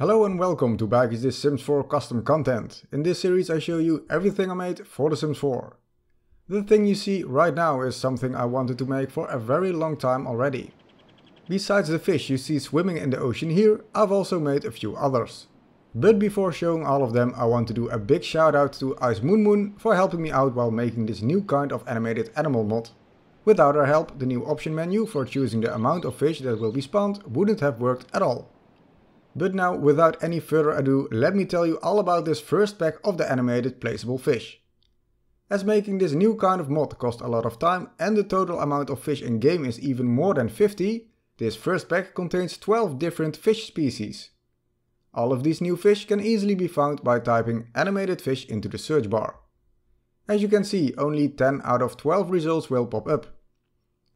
Hello and welcome to Bakies The Sims 4 custom content. In this series I show you everything I made for The Sims 4. The thing you see right now is something I wanted to make for a very long time already. Besides the fish you see swimming in the ocean here, I've also made a few others. But before showing all of them I want to do a big shout out to Ice Moon Moon for helping me out while making this new kind of animated animal mod. Without her help, the new option menu for choosing the amount of fish that will be spawned wouldn't have worked at all. But now, without any further ado, let me tell you all about this first pack of the animated placeable fish. As making this new kind of mod cost a lot of time and the total amount of fish in game is even more than 50, this first pack contains 12 different fish species. All of these new fish can easily be found by typing animated fish into the search bar. As you can see, only 10 out of 12 results will pop up.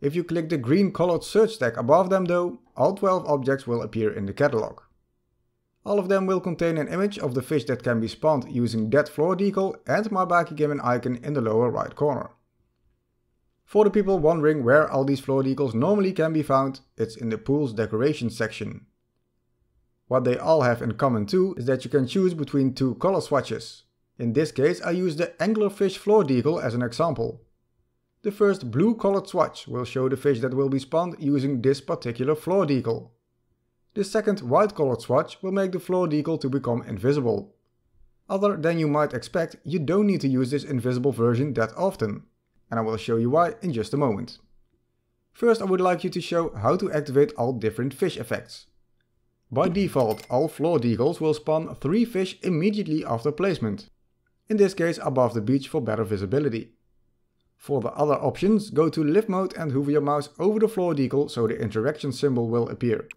If you click the green colored search tag above them though, all 12 objects will appear in the catalog. All of them will contain an image of the fish that can be spawned using that floor decal and my BakieGaming icon in the lower right corner. For the people wondering where all these floor decals normally can be found, it's in the pool's decoration section. What they all have in common too is that you can choose between two color swatches. In this case I use the anglerfish floor decal as an example. The first blue colored swatch will show the fish that will be spawned using this particular floor decal. The second white colored swatch will make the floor decal to become invisible. Other than you might expect, you don't need to use this invisible version that often, and I will show you why in just a moment. First I would like you to show how to activate all different fish effects. By default, all floor decals will spawn 3 fish immediately after placement. In this case above the beach for better visibility. For the other options, go to live mode and hover your mouse over the floor decal so the interaction symbol will appear.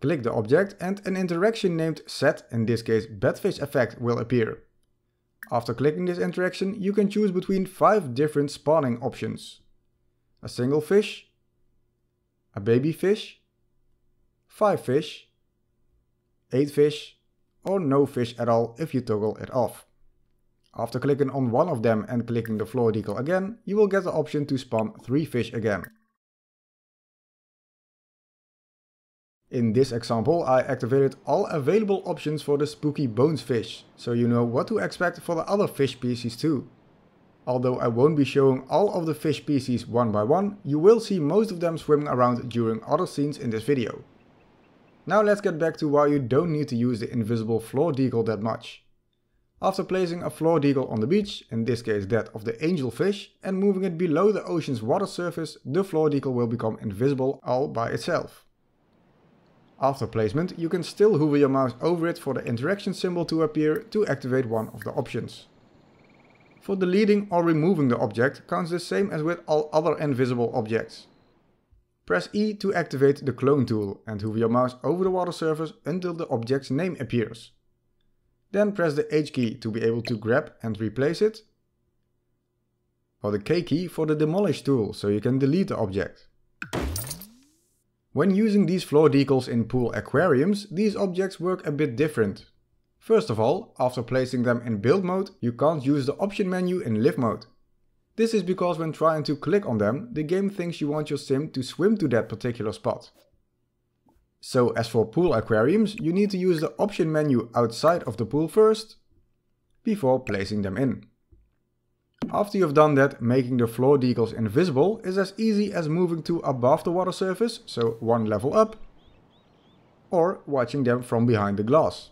Click the object and an interaction named set, in this case bedfish effect, will appear. After clicking this interaction, you can choose between 5 different spawning options. A single fish, a baby fish, 5 fish, 8 fish, or no fish at all if you toggle it off. After clicking on one of them and clicking the floor decal again, you will get the option to spawn 3 fish again. In this example I activated all available options for the spooky bones fish, so you know what to expect for the other fish species too. Although I won't be showing all of the fish species one by one, you will see most of them swimming around during other scenes in this video. Now let's get back to why you don't need to use the invisible floor decal that much. After placing a floor decal on the beach, in this case that of the angelfish, and moving it below the ocean's water surface, the floor decal will become invisible all by itself. After placement, you can still hover your mouse over it for the interaction symbol to appear to activate one of the options. For deleting or removing the object counts the same as with all other invisible objects. Press E to activate the clone tool and hover your mouse over the water surface until the object's name appears. Then press the H key to be able to grab and replace it, or the K key for the demolish tool so you can delete the object. When using these floor decals in pool aquariums, these objects work a bit different. First of all, after placing them in build mode, you can't use the option menu in live mode. This is because when trying to click on them, the game thinks you want your sim to swim to that particular spot. So as for pool aquariums, you need to use the option menu outside of the pool first, before placing them in. After you've done that, making the floor decals invisible is as easy as moving to above the water surface, so one level up, or watching them from behind the glass.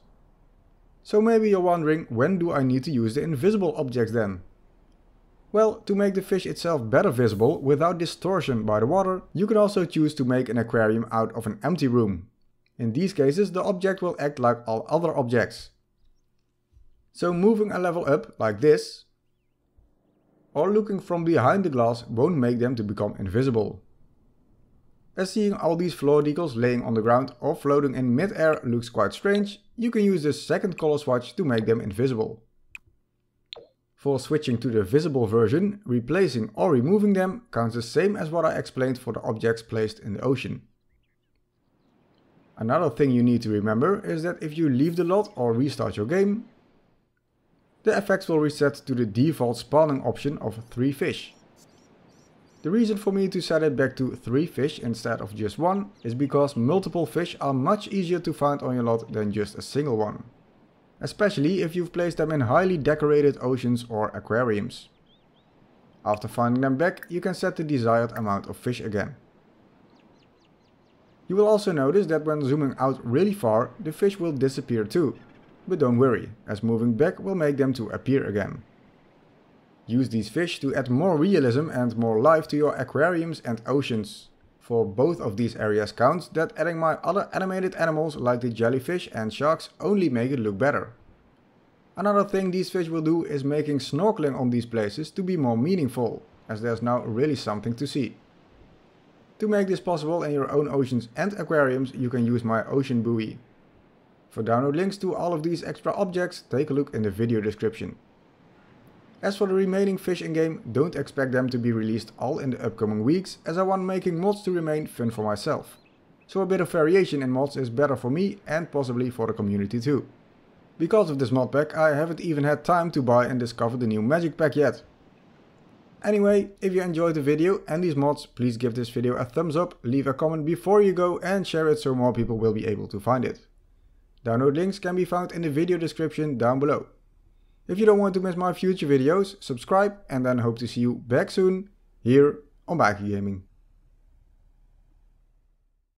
So maybe you're wondering, when do I need to use the invisible objects then? Well, to make the fish itself better visible without distortion by the water, you can also choose to make an aquarium out of an empty room. In these cases, the object will act like all other objects. So moving a level up, like this, or looking from behind the glass won't make them to become invisible. As seeing all these floor decals laying on the ground or floating in mid-air looks quite strange, you can use the second color swatch to make them invisible. For switching to the visible version, replacing or removing them counts the same as what I explained for the objects placed in the ocean. Another thing you need to remember is that if you leave the lot or restart your game, the effects will reset to the default spawning option of 3 fish. The reason for me to set it back to 3 fish instead of just 1 is because multiple fish are much easier to find on your lot than just a single one. Especially if you've placed them in highly decorated oceans or aquariums. After finding them back, you can set the desired amount of fish again. You will also notice that when zooming out really far, the fish will disappear too. But don't worry, as moving back will make them to appear again. Use these fish to add more realism and more life to your aquariums and oceans. For both of these areas counts that adding my other animated animals like the jellyfish and sharks only make it look better. Another thing these fish will do is making snorkeling on these places to be more meaningful, as there's now really something to see. To make this possible in your own oceans and aquariums, you can use my ocean buoy. For download links to all of these extra objects, take a look in the video description. As for the remaining fish in game, don't expect them to be released all in the upcoming weeks, as I want making mods to remain fun for myself. So a bit of variation in mods is better for me and possibly for the community too. Because of this mod pack, I haven't even had time to buy and discover the new magic pack yet. Anyway, if you enjoyed the video and these mods, please give this video a thumbs up, leave a comment before you go and share it so more people will be able to find it. Download links can be found in the video description down below. If you don't want to miss my future videos, subscribe and then hope to see you back soon here on BakieGaming.